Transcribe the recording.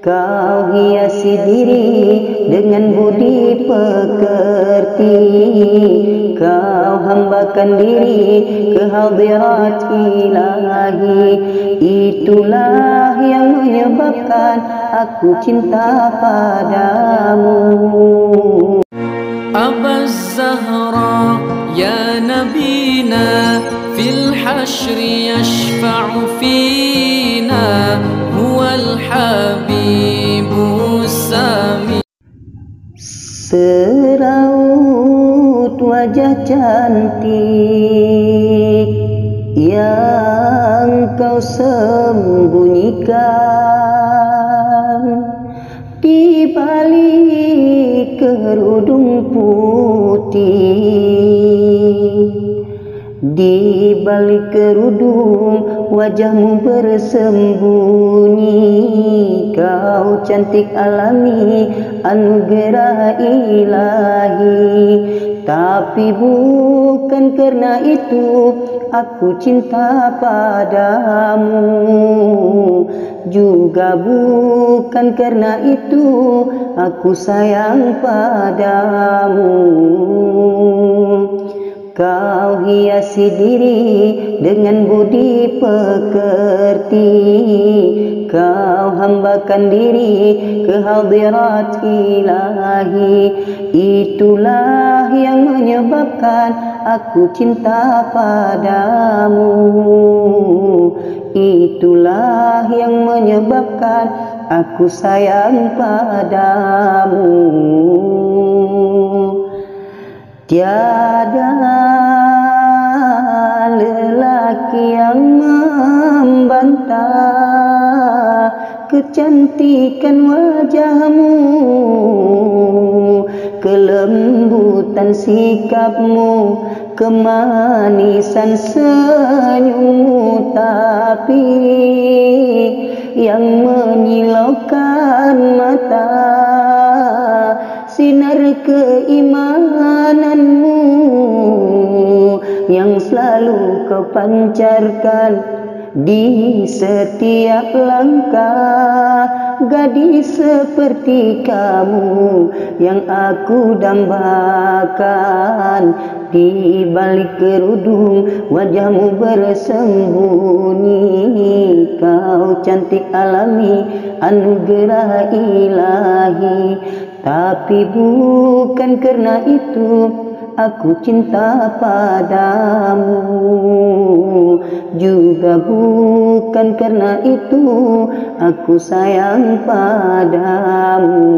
Kau hiasi diri dengan budi pekerti Kau hambakan diri ke hadirat ilahi Itulah yang menyebabkan aku cinta padamu أبا الزهراء يا نبينا في الحشر يشفع فينا هو الحبيب السامي Seraut wajah cantik yang kau sembunyikan di balik kerudung putih di balik kerudung wajahmu bersembunyi. Kau cantik alami anugerah ilahi. Tapi bukan karena itu aku cinta padamu. Juga bukan karena itu aku sayang padamu Kau hiasi diri dengan budi pekerti. Kau hambakan diri ke hadirat ilahi. Itulah yang menyebabkan aku cinta padamu. Itulah yang menyebabkan aku sayang padamu. Tiada kecantikan wajahmu kelembutan sikapmu kemanisan senyummu. Tapi yang menyilaukan mata sinar keimananmu yang selalu kau pancarkan di setiap langkah gadis seperti kamu yang aku dambakan. Di balik kerudung wajahmu bersembunyi kau cantik alami anugerah ilahi. Tapi bukan karena itu aku cinta padamu Bukan karena itu aku sayang padamu